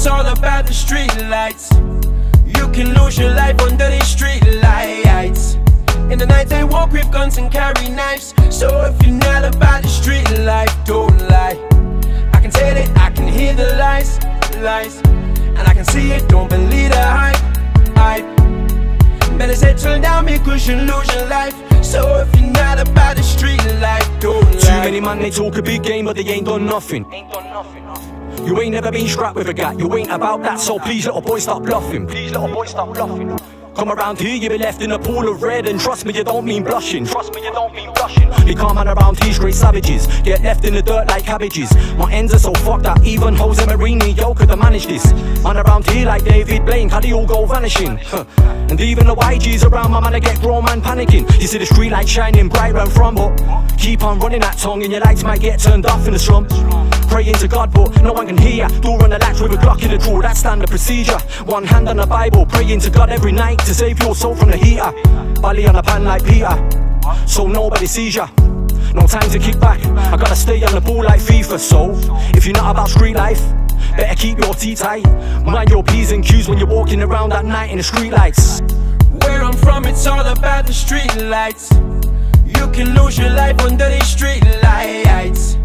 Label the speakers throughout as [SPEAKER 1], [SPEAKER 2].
[SPEAKER 1] it's all about the street lights. You can lose your life under these street lights. In the night they walk with guns and carry knives. So if you're not about the street life, don't lie. I can tell it, I can hear the lies, lies, and I can see it. Settle down because you lose your life. So if you're not about the street life, don't lie.
[SPEAKER 2] Too many man, they talk a big game, but they ain't done nothing. Ain't done nothing. You ain't never been strapped with a gat, you ain't about that, so please little boy stop bluffing. Please little boy stop bluffing. Come around here, you'll be left in a pool of red And trust me, you don't mean blushing Trust me, you don't mean blushing Be calm man around here, straight savages Get left in the dirt like cabbages My ends are so fucked that even Jose Mourinho Yo, could've managed this Man around here like David Blaine How they all go vanishing? Huh. And even the YGs around my man, I get grown man panicking. You see the street light shining bright round from But keep on running that tongue And your lights might get turned off in the slum. Praying to God, but no one can hear. Door on the latch with a Glock in the drawer, that's standard procedure. One hand on the Bible, praying to God every night To save your soul from the heater. Bally on a pan like Peter So nobody sees ya. No time to kick back, I gotta stay on the ball like FIFA So, if you're not about street life Better keep your teeth tight Mind your P's and Q's when you're walking around at night in the streetlights.
[SPEAKER 1] Where I'm from, it's all about the streetlights. You can lose your life under these streetlights.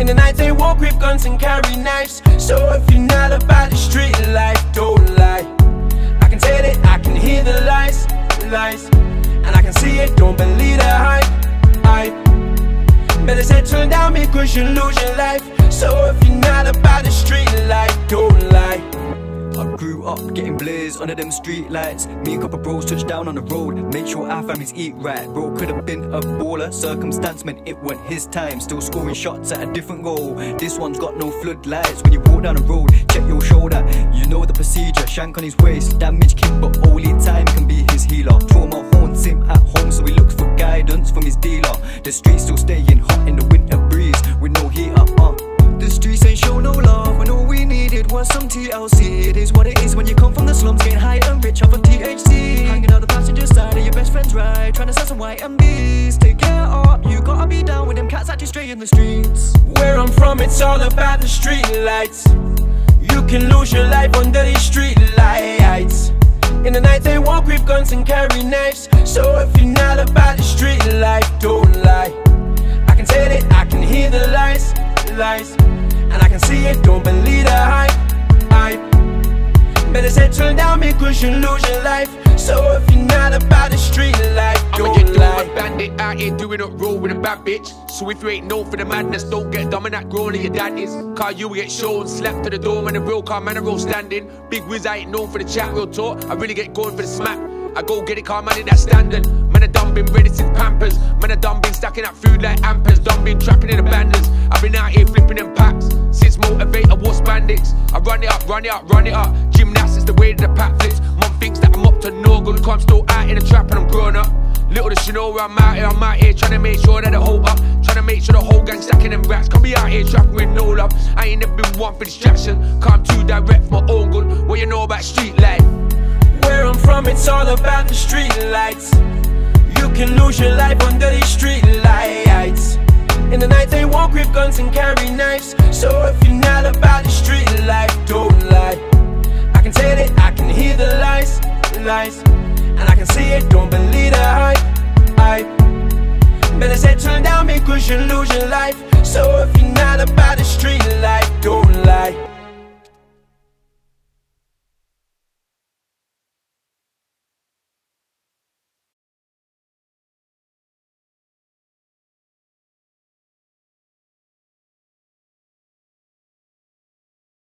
[SPEAKER 1] in the night they walk with guns and carry knives So if you're not about the street life, don't lie I can tell it, I can hear the lies, lies And I can see it, don't believe the hype, hype Better settle down me, because you lose your life So if you're not about
[SPEAKER 3] up getting blazed under them street lights. Me and couple bros touched down on the road. Make sure our families eat right. Bro could have been a baller. Circumstance meant it wasn't his time. Still scoring shots at a different goal. This one's got no floodlights. When you walk down the road, check your shoulder. You know the procedure. Shank on his waist. Damage kid, but only time can be his healer. Trauma haunts him at home, so he looks for guidance from his dealer. The streets still staying hot in the winter breeze with no heater. Uh. The streets ain't show no love when all we needed was some TLC. It is what it to white and bees. Take care up, you gotta be down with them cats acting straight in the streets.
[SPEAKER 1] Where I'm from, it's all about the street lights. You can lose your life under these street lights. In the night they walk with guns and carry knives. So if you're not about the street life, don't lie. I can tell it, I can hear the lies, lies. And I can see it, don't believe the hype, hype Better settle down me, because you lose your life So if you're not about the street
[SPEAKER 4] doing it raw with a bad bitch. So if you ain't known for the madness, don't get dumb in that grown your dad is Car you get shown, slapped to the door man a real car man a real standing. Big whiz I ain't known for the chat, real talk. I really get going for the smack. I go get it, car man in that standard. Man a done been ready since Pampers. Man a done been stacking up food like Ampers. Done been trapping in the banders I've been out here flipping them packs. Since motivator was bandits? I run it up, run it up, run it up. Gymnastics the way that the pack flips Mum thinks that I'm up to no good Cause I'm still out in the trap and I'm grown up Little does she know where I'm out here, I'm out here trying to make sure that the whole up Trying to make sure the whole gang stacking them rats Can't be out here trapping with no love. I ain't never been one for distraction. Come too direct my own good. What you know about street life?
[SPEAKER 1] Where I'm from, it's all about the street lights. You can lose your life under these street lights. In the night they walk with guns and carry knives. So if you're not about the street life, don't lie. I can tell it, I can hear the lies, lies. And I can see it, don't believe the hype Better settle down because you lose your life. So if you're not about the street life,